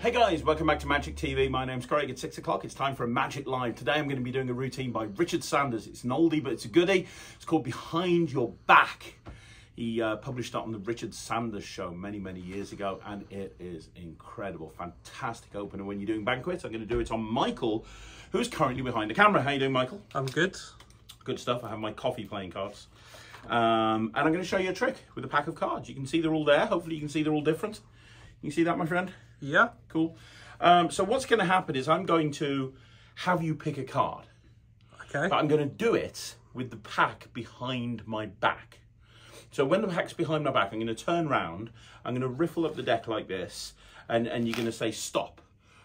Hey guys, welcome back to Magic TV. My name's Craig. It's six o'clock. It's time for a Magic Live. Today I'm going to be doing a routine by Richard Sanders. It's an oldie, but it's a goodie. It's called Behind Your Back. He uh, published that on the Richard Sanders show many, many years ago, and it is incredible. Fantastic opener when you're doing banquets. I'm going to do it on Michael, who's currently behind the camera. How you doing, Michael? I'm good. Good stuff. I have my Copag playing cards. Um, and I'm going to show you a trick with a pack of cards. You can see they're all there. Hopefully you can see they're all different. You see that, my friend? Yeah. Cool. Um, so what's going to happen is I'm going to have you pick a card. Okay. But I'm going to do it with the pack behind my back. So when the pack's behind my back, I'm going to turn round, I'm going to riffle up the deck like this, and, and you're going to say stop.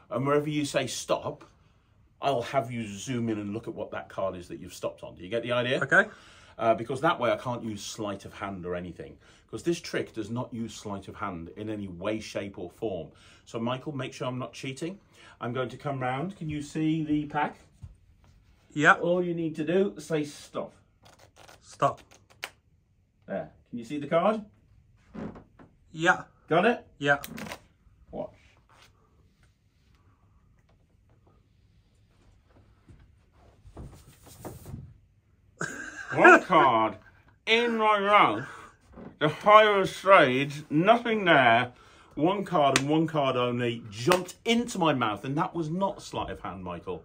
And wherever you say stop, I'll have you zoom in and look at what that card is that you've stopped on. Do you get the idea? Okay. Uh, because that way I can't use sleight of hand or anything. Because this trick does not use sleight of hand in any way, shape or form. So Michael, make sure I'm not cheating. I'm going to come round. Can you see the pack? Yeah. All you need to do, say stop. Stop. There. Can you see the card? Yeah. Got it? Yeah. One card in my mouth. The higher of spades, nothing there. One card and one card only jumped into my mouth, and that was not sleight of hand, Michael.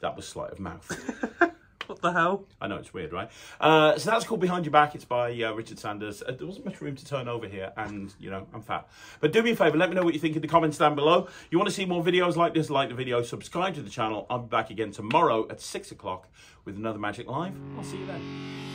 That was sleight of mouth. The hell? I know it's weird, right? Uh, so that's called Behind Your Back. It's by uh, Richard Sanders. Uh, there wasn't much room to turn over here, and you know I'm fat. But do me a favour, let me know what you think in the comments down below. You want to see more videos like this? Like the video, subscribe to the channel. I'll be back again tomorrow at six o'clock with another Magic Live. I'll see you then.